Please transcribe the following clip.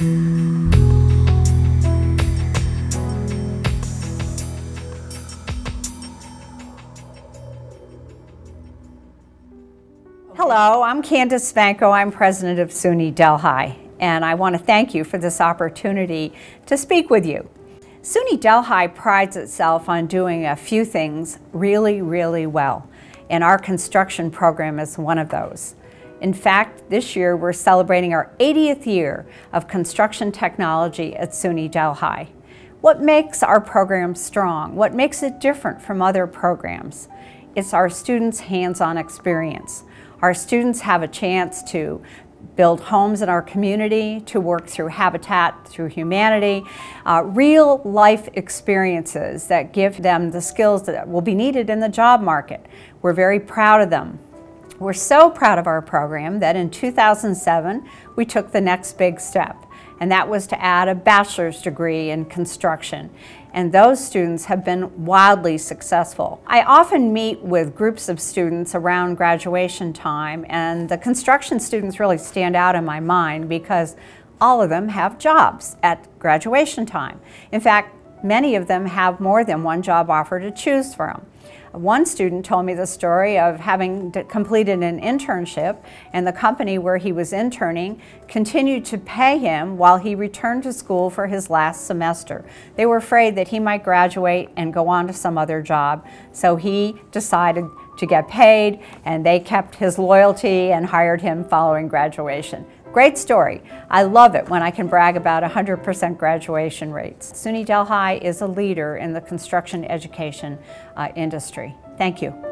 Hello, I'm Candace Vancko. I'm president of SUNY Delhi, and I want to thank you for this opportunity to speak with you. SUNY Delhi prides itself on doing a few things really, really well, and our construction program is one of those. In fact, this year we're celebrating our 80th year of construction technology at SUNY Delhi. What makes our program strong? What makes it different from other programs? It's our students' hands-on experience. Our students have a chance to build homes in our community, to work through Habitat through Humanity, uh, real life experiences that give them the skills that will be needed in the job market. We're very proud of them. We're so proud of our program that in 2007 we took the next big step and that was to add a bachelor's degree in construction. And those students have been wildly successful. I often meet with groups of students around graduation time, and the construction students really stand out in my mind because all of them have jobs at graduation time. In fact, many of them have more than one job offer to choose from. One student told me the story of having completed an internship and the company where he was interning continued to pay him while he returned to school for his last semester. They were afraid that he might graduate and go on to some other job, so he decided to get paid and they kept his loyalty and hired him following graduation. Great story. I love it when I can brag about 100% graduation rates. SUNY Delhi is a leader in the construction education uh, industry. Thank you.